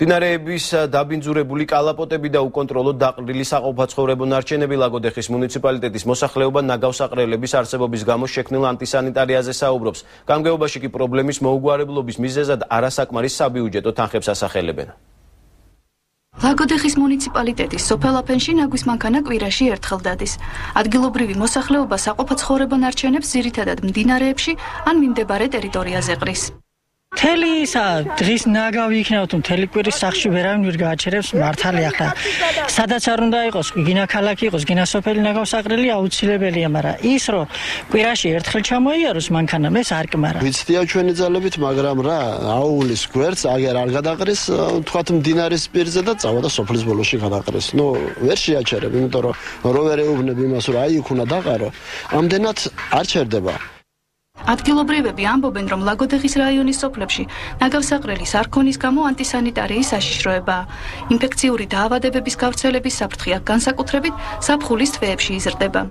დინარეების დაბინძურებული კალაპოტები და უკონტროლო დაყრდილი საყოფაცხოვრებო ნარჩენები ლაგოდეხის მუნიციპალიტეტის მოსახლეობა ნაგავსაყრელების არსებობის გამო შექმნილ ანტისანიტარიაზე საუბრობს. გამგეობაში კი პრობლემის მოუგვარებლობის მიზეზად არასაკმარის საბიუჯეტო თანხებს ასახელებენ. ლაგოდეხის მუნიციპალიტეტის სოფელაფენში ნაგვის მანქანა კვირაში ერთხელ დადის. ადგილობრივი მოსახლეობა საყოფაცხოვრებო ნარჩენებს ძირითადად მდინარეებში ან მიმდებარე ტერიტორიაზე ყრის. მთელი ისა დღის ნაგავი იქნება თუ მთელი კვირის სახში ვერავინ ვერ გააჩერებს მართალია ხა სადაც არ უნდა იყოს გინა ქალაქი იყოს გინა სოფელი ნაგავსაყრელი აუცილებელია მაგრამ ის რომ კვირაში ერთხელ ჩამოიაროს მანქანა მეს არ კმარა. ვიცდია ჩვენი ძალებით მაგრამ რა აულის გვერდს აგერ არ გადაყრის თქვათ მდინარის პირზე და წავა და სოფლის ბოლოში გადაყრის. ნუ ვერ შეაჩერებ იმიტომ რომ რო ვერ ეუბნებ იმას რომ აი იქ უნდა დაყარო. ამდენად არ ჩერდება ადგილობრივები ამბობენ, რომ ლაგოდეხის რაიონის სოფლებში ნაგავსაყრელის არქონის გამო ანტისანიტარიის საშიშროებაა. ინფექციური დაავადებების გავრცელების საფრთხე განსაკუთრებით საფხულის თვეებში იზრდება.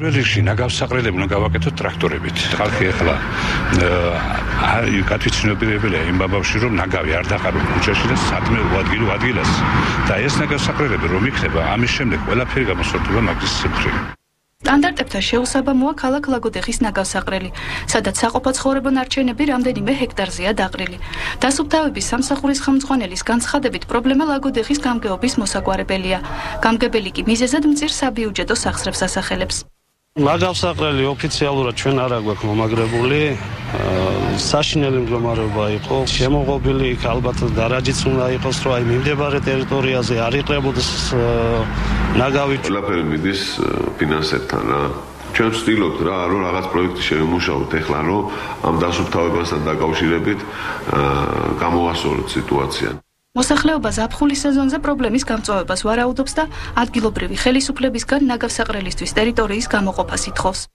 რეგიონში ნაგავსაყრელები უნდა გავაკეთოთ ტრაქტორებით. ხალხი ახლა აი გათვითცნობიერებელია იმ ბაბავში რომ ნაგავი არ დაყარო ქუჩაში და სადმე უადგილო ადგილას და ეს ნაგავსაყრელები რომ იქნება ამის შემდეგ ყველაფერი გამოსორდება მაგის სიმხრივ. სტანდარტებთან შეუსაბამოა ქალაქ ლაგოდეხის ნაგავსაყრელი, სადაც საყოფაცხოვრებო ნარჩენები რამდენიმე ჰექტარზეა დაყრილი. დასუფთავების სამსახურის ხელმძღვანელის განცხადებით, პრობლემა ლაგოდეხის გამგეობის მოსაგვარებელია. გამგებელი კი მიზეზად მწირ საბიუჯეტო სახსრებს ასახელებს. ლაგავსაყრელი ოფიციალურად ჩვენ არ აგვაქვს მომაგრებული. საშინელი მდგომარეობა იყო. შემოღობილი იქ ალბათ დარაჯიც უნდა იყოს, რომ აი მიმდებარე ტერიტორიაზე არ იყრებოდეს ნაგავი. ყველაფერი მიდის ფინანსებთან რა. ჩვენ ვცდილობთ რა, რომ რაღაც პროექტი შევიმუშაოთ ეხლა, რომ ამ დასუფთავებასთან დაკავშირებით გამოვასწოროთ სიტუაცია. მოსახლეობა ზაფხულის სეზონზე პრობლემის გამწვავებას ვარაუდობს და ადგილობრივი ხელისუფლებისგან ნაგავსაყრელისთვის ტერიტორიის გამოყოფას ითხოვს.